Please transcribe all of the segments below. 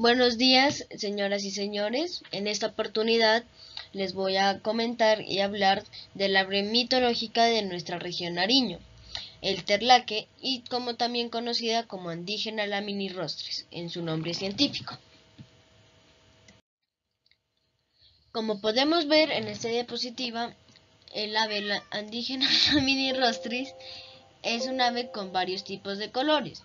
Buenos días, señoras y señores. En esta oportunidad les voy a comentar y hablar de la ave mitológica de nuestra región Nariño, el terlaque, y como también conocida como andígena laminirostris, en su nombre científico. Como podemos ver en esta diapositiva, el ave andígena laminirostris es un ave con varios tipos de colores.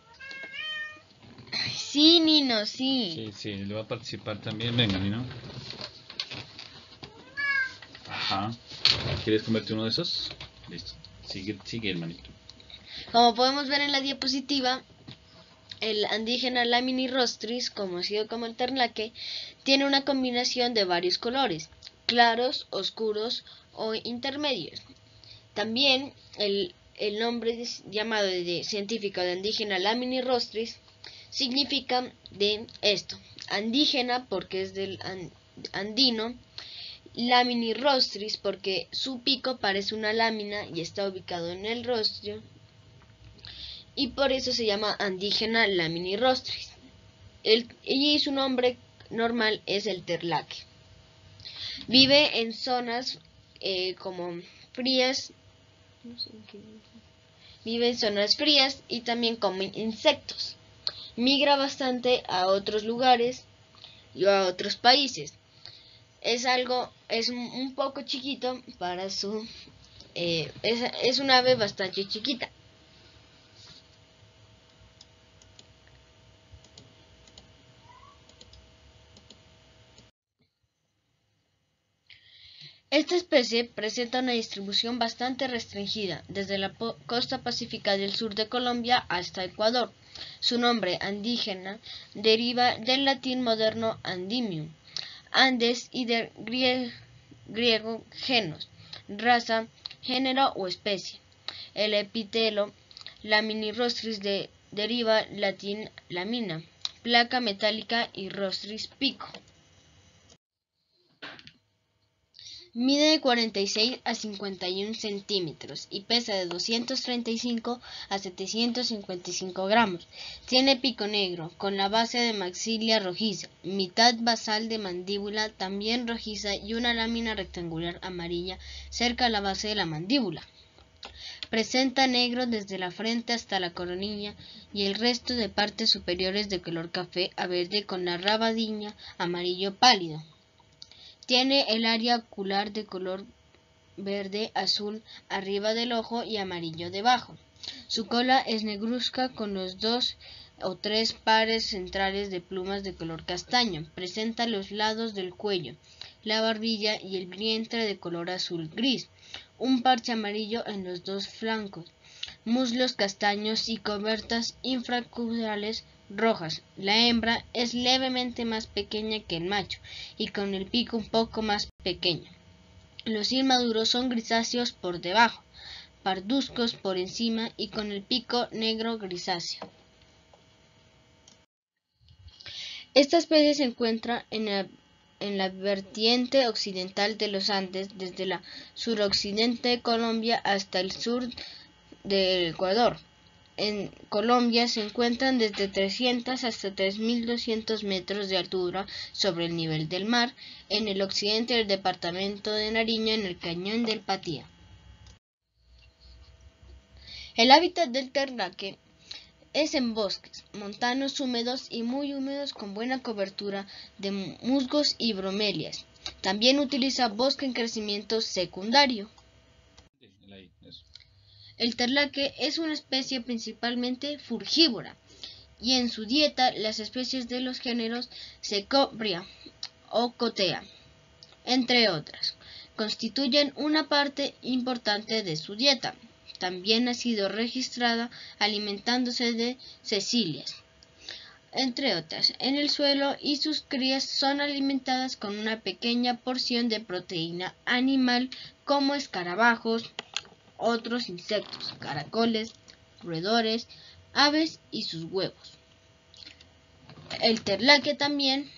Sí, Nino, sí. Sí, sí, le va a participar también. Venga, Nino. Ajá. ¿Quieres comerte uno de esos? Listo. Sigue, sigue, hermanito. Como podemos ver en la diapositiva, el andígena Lamini rostris, conocido como el ternaque, tiene una combinación de varios colores, claros, oscuros o intermedios. También el, el nombre llamado de científico de andígena Lamini rostris significa de esto. Andígena porque es del andino, laminirostris porque su pico parece una lámina y está ubicado en el rostro y por eso se llama andígena laminirostris. El, y su nombre normal es el terlaque. Vive en zonas eh, como frías, vive en zonas frías y también come insectos migra bastante a otros lugares y a otros países. Es algo, es un poco chiquito para su, eh, es, es un ave bastante chiquita. Esta especie presenta una distribución bastante restringida, desde la costa pacífica del sur de Colombia hasta Ecuador. Su nombre andígena deriva del latín moderno andimium, Andes y del griego, genos, raza, género o especie. El epitelo laminirostris de, deriva latín lamina, placa metálica y rostris pico. Mide de 46 a 51 centímetros y pesa de 235 a 755 gramos. Tiene pico negro, con la base de maxilia rojiza, mitad basal de mandíbula también rojiza y una lámina rectangular amarilla cerca a la base de la mandíbula. Presenta negro desde la frente hasta la coronilla y el resto de partes superiores de color café a verde con la rabadilla amarillo pálido. Tiene el área ocular de color verde azul arriba del ojo y amarillo debajo. Su cola es negruzca con los dos o tres pares centrales de plumas de color castaño. Presenta los lados del cuello, la barbilla y el vientre de color azul gris. Un parche amarillo en los dos flancos. Muslos castaños y cobertas infracurales rojas. La hembra es levemente más pequeña que el macho y con el pico un poco más pequeño. Los inmaduros son grisáceos por debajo, parduzcos por encima y con el pico negro grisáceo. Esta especie se encuentra en la, en la vertiente occidental de los Andes, desde la suroccidente de Colombia hasta el sur del Ecuador en Colombia se encuentran desde 300 hasta 3.200 metros de altura sobre el nivel del mar, en el occidente del departamento de Nariño, en el cañón del Patía. El hábitat del ternaque es en bosques montanos húmedos y muy húmedos con buena cobertura de musgos y bromelias. También utiliza bosque en crecimiento secundario. El terlaque es una especie principalmente frugívora y en su dieta las especies de los géneros Secopria o Cotea, entre otras, constituyen una parte importante de su dieta. También ha sido registrada alimentándose de cecilias, entre otras, en el suelo y sus crías son alimentadas con una pequeña porción de proteína animal como escarabajos, otros insectos, caracoles, roedores, aves y sus huevos. El terlaque también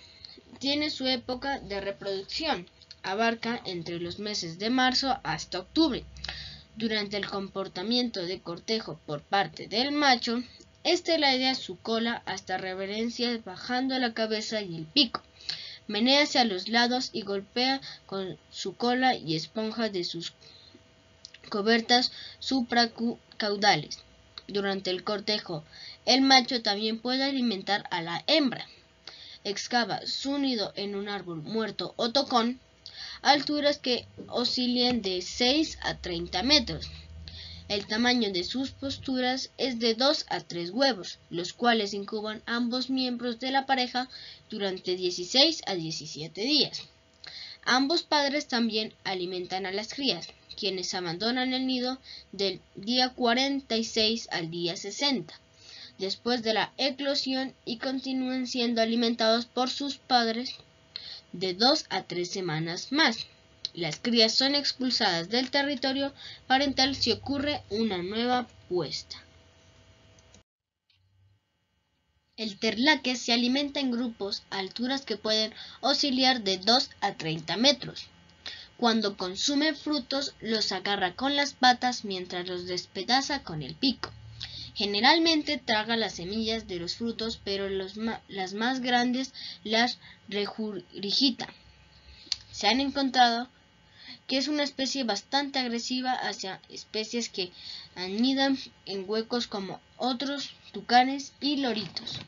tiene su época de reproducción, abarca entre los meses de marzo hasta octubre. Durante el comportamiento de cortejo por parte del macho, Este idea su cola hasta reverencia bajando la cabeza y el pico. Menea hacia los lados y golpea con su cola y esponja de sus cobertas supracaudales. Durante el cortejo, el macho también puede alimentar a la hembra. Excava su nido en un árbol muerto o tocón, alturas que oscilen de 6 a 30 metros. El tamaño de sus posturas es de 2 a 3 huevos, los cuales incuban ambos miembros de la pareja durante 16 a 17 días. Ambos padres también alimentan a las crías, quienes abandonan el nido del día 46 al día 60, después de la eclosión y continúan siendo alimentados por sus padres de 2 a 3 semanas más. Las crías son expulsadas del territorio parental si ocurre una nueva puesta. El terlaque se alimenta en grupos a alturas que pueden oscilar de 2 a 30 metros. Cuando consume frutos, los agarra con las patas mientras los despedaza con el pico. Generalmente traga las semillas de los frutos, pero las más grandes las regurgita. Se han encontrado que es una especie bastante agresiva hacia especies que anidan en huecos como otros tucanes y loritos.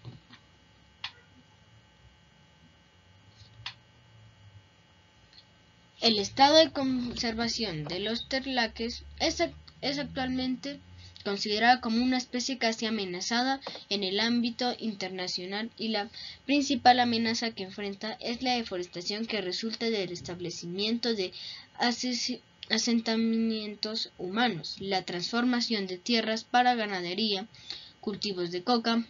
El estado de conservación de los terlaques es, es actualmente considerada como una especie casi amenazada en el ámbito internacional y la principal amenaza que enfrenta es la deforestación que resulta del establecimiento de asentamientos humanos, la transformación de tierras para ganadería, cultivos de coca,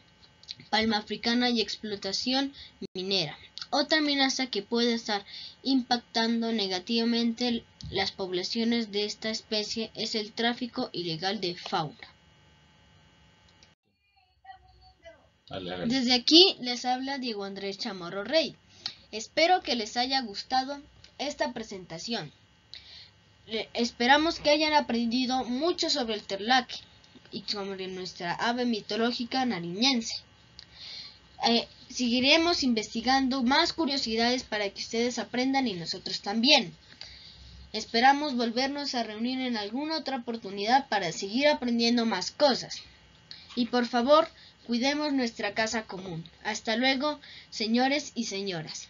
palma africana y explotación minera. Otra amenaza que puede estar impactando negativamente las poblaciones de esta especie es el tráfico ilegal de fauna. Desde aquí les habla Diego Andrés Chamorro Rey. Espero que les haya gustado esta presentación. Esperamos que hayan aprendido mucho sobre el terlaque y sobre nuestra ave mitológica nariñense. Eh, seguiremos investigando más curiosidades para que ustedes aprendan y nosotros también. Esperamos volvernos a reunir en alguna otra oportunidad para seguir aprendiendo más cosas. Y por favor, cuidemos nuestra casa común. Hasta luego, señores y señoras.